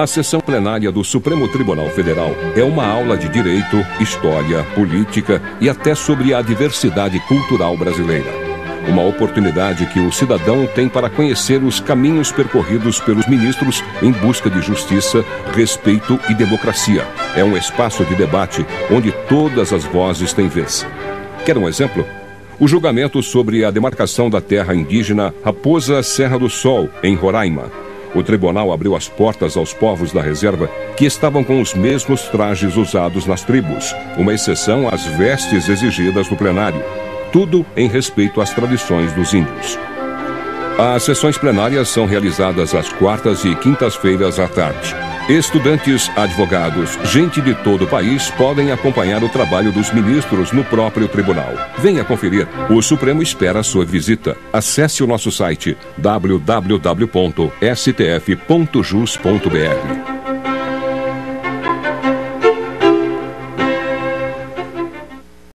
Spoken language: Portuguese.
A sessão plenária do Supremo Tribunal Federal é uma aula de direito, história, política e até sobre a diversidade cultural brasileira. Uma oportunidade que o cidadão tem para conhecer os caminhos percorridos pelos ministros em busca de justiça, respeito e democracia. É um espaço de debate onde todas as vozes têm vez. Quer um exemplo? O julgamento sobre a demarcação da terra indígena Raposa Serra do Sol, em Roraima o tribunal abriu as portas aos povos da reserva que estavam com os mesmos trajes usados nas tribos, uma exceção às vestes exigidas no plenário. Tudo em respeito às tradições dos índios. As sessões plenárias são realizadas às quartas e quintas-feiras à tarde. Estudantes, advogados, gente de todo o país podem acompanhar o trabalho dos ministros no próprio tribunal. Venha conferir. O Supremo espera a sua visita. Acesse o nosso site www.stf.jus.br.